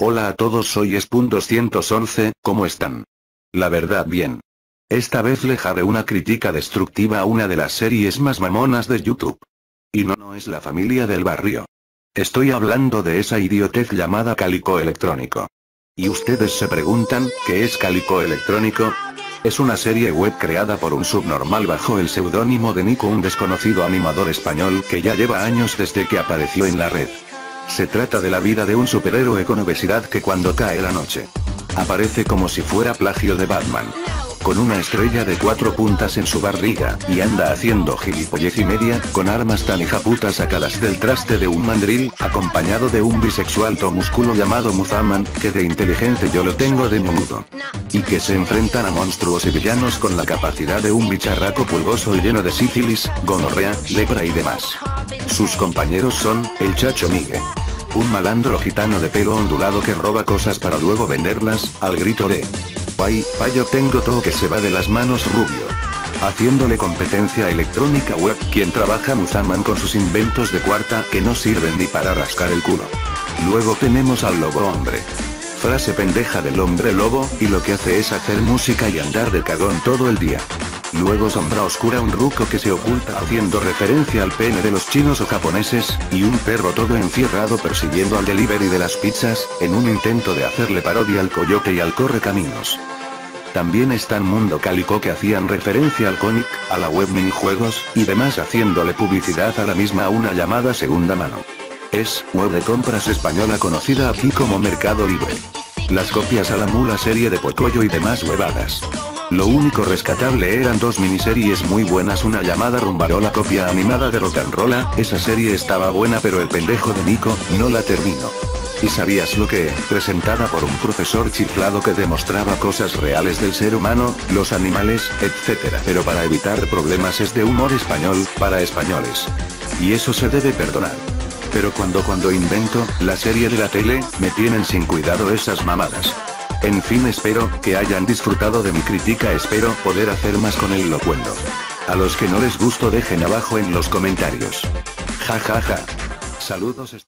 Hola a todos soy Spun211, ¿cómo están? La verdad bien. Esta vez le haré una crítica destructiva a una de las series más mamonas de YouTube. Y no, no es la familia del barrio. Estoy hablando de esa idiotez llamada Calico Electrónico. Y ustedes se preguntan, ¿qué es Calico Electrónico? Es una serie web creada por un subnormal bajo el seudónimo de Nico, un desconocido animador español que ya lleva años desde que apareció en la red. Se trata de la vida de un superhéroe con obesidad que cuando cae la noche. Aparece como si fuera plagio de Batman. Con una estrella de cuatro puntas en su barriga, y anda haciendo gilipollez y media, con armas tan hijaputas sacadas del traste de un mandril, acompañado de un bisexual músculo llamado Muzaman, que de inteligente yo lo tengo de menudo. Y que se enfrentan a monstruos y villanos con la capacidad de un bicharraco pulgoso y lleno de sífilis, gonorrea, lepra y demás. Sus compañeros son, el Chacho Miguel. Un malandro gitano de pelo ondulado que roba cosas para luego venderlas, al grito de... Pay, payo tengo todo que se va de las manos rubio. Haciéndole competencia a Electrónica Web, quien trabaja Muzaman con sus inventos de cuarta que no sirven ni para rascar el culo. Luego tenemos al lobo hombre. Frase pendeja del hombre lobo, y lo que hace es hacer música y andar de cagón todo el día. Luego Sombra Oscura un ruco que se oculta haciendo referencia al pene de los chinos o japoneses, y un perro todo encierrado persiguiendo al delivery de las pizzas, en un intento de hacerle parodia al coyote y al correcaminos. También está Mundo Calico que hacían referencia al cómic, a la web minijuegos, y demás haciéndole publicidad a la misma una llamada segunda mano. Es, web de compras española conocida aquí como Mercado Libre. Las copias a la mula serie de Pocoyo y demás huevadas. Lo único rescatable eran dos miniseries muy buenas una llamada Rumbarola copia animada de Rock'n'Rolla, esa serie estaba buena pero el pendejo de Nico, no la terminó. ¿Y sabías lo que? Presentada por un profesor chiflado que demostraba cosas reales del ser humano, los animales, etc. Pero para evitar problemas es de humor español, para españoles. Y eso se debe perdonar. Pero cuando cuando invento, la serie de la tele, me tienen sin cuidado esas mamadas. En fin espero, que hayan disfrutado de mi crítica espero poder hacer más con el locuendo. A los que no les gusto dejen abajo en los comentarios. Ja ja ja. Saludos.